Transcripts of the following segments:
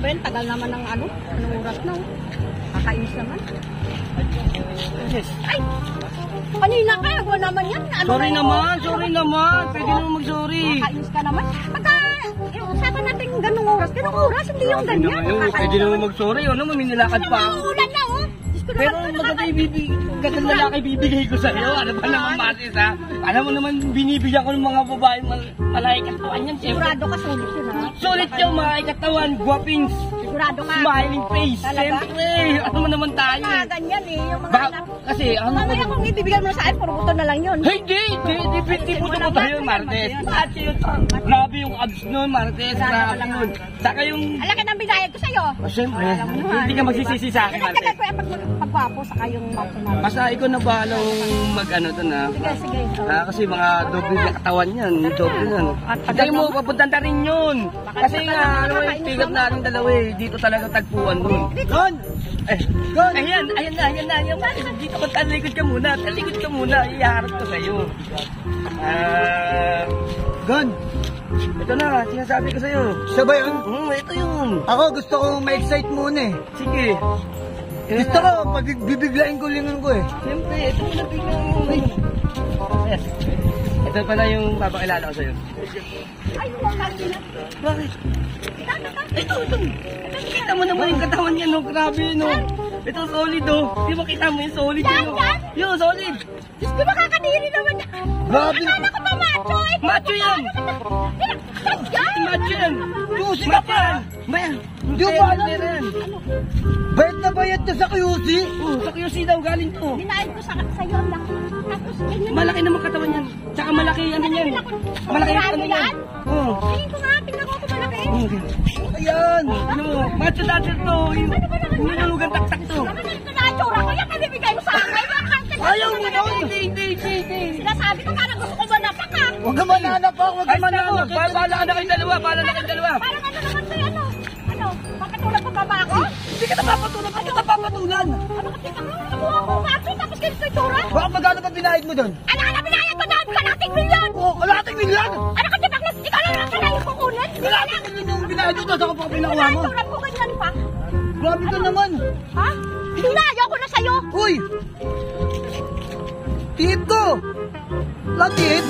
Ben, tagal naman ng ano, anong oras na. oh. Kakainis naman. Ay! Kanina ka, agwa naman yan. Ano Sorry naman, sorry naman. Pwede naman mag-sorry. Kakainis ka naman. Pagka, yung usapan natin ganung oras, ganung oras, hindi yung ganyan. naman yun. Kakainis Pwede naman mag-sorry. Ano, maminilakad pa ako. Ulan na, oh. Ko Pero naman, maganda yung bibig, gandang lalaki bibigay ko sa'yo. Ano ba naman matis ha? Alam mo naman, binibigyan ko ng mga babae mal malaki katawan yan. Sigurado ka, sulit yun, ha? sulit yung mga katawan, guwapings, Sigurado ka. smiling face. Siyempre, ano mo naman tayo Mga eh. ganyan, eh. Yung mga anak. kasi ano ko Mamaya kung ibibigyan mo na sa akin, puro buto na lang yun. Hindi, hindi, hindi, hindi po ito tayo, Martes. At yun, grabe yung abs nun, Martes. Grabe yun. Saka yung, Alaki ng binayad ko sa'yo. oh, siyempre, hindi ka magsisisi sa akin, Martes. ko yung pag, pagwapo, saka yung mouth na. Basta ikaw na bahalang mag-ano to na. Sige, sige. Ah, kasi mga doble na katawan yan, doble yan. Hintay mo, papunta na rin yun. Kasi nga, ano eh, pigat natin dalawa eh, dito talaga tagpuan nun. Gon! Eh, Gon! ayan, ayan na, ayan na, ayan na. Dito ka, talikod ka muna, talikod ka muna, iharap ko sa'yo. Ah, Gon! Ito na, sinasabi ko sa'yo. Siya ba yun? Hmm, ito yun. Ako gusto ko ma-excite muna eh. Sige. Gusto ko, pag bibiglain ko lingon ko eh. Siyempre, ito na biglang yung... Yes. Ito pala yung papakilala ko sa'yo. Ay, huwag ka din. Bakit? Ito, ito. Kita mo naman yung katawan niya, no? Grabe, no? Ito, solid, oh. Di ba kita mo yung solid, Yan, yan. Yung solid. Diyos ko, makakadiri naman. Grabe! Akala ko ba macho? Eh, yan. Yan! Macho yan. Susi ka pa! Bayan. Di ba alam? Bayad na bayad ka sa? Oh, sa QC daw galing to. Binayad ko sa sa'yo ang laki. Tapos, ganyan. Malaki naman katawan yan. Tsaka malaki ano yan. Malaki ano yan. yan? Oh. Tingin ko nga, tingnan ko kung malaki. Oh. Ayan! Ano mo? Macho dati to. Yung nilulugan taktak to. Bakit ganito na ang tsura ko? Yan, kabibigay mo sa akin. Mananap ako, huwag ka ako. mananap. Ba- Bahala ka na kayong dalawa. Bahala na kayong dalawa. Parang ano naman sa'yo, ano? Ano? Papatulan ko ba ba ako? Hindi ka napapatulan. Bakit napapatulan? Ano kasi ka? Nakuha ko tapos ganito yung tsura? Baka magkano pa binayad mo doon? Ano ka na binayad ko doon? Kalating milyon! Oh, kalating milyon! Ano kasi bakit? Ikaw lang lang kailangan yung kukunin? Kalating milyon yung binayad mo doon, saka pa pinakuha mo. Ito, ko ganyan pa. Grabe ka naman! Ha? Hindi na, ayoko na sa'yo. Uy! Tip ko! Latip!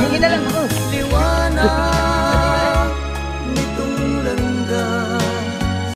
Hindi na lang ako.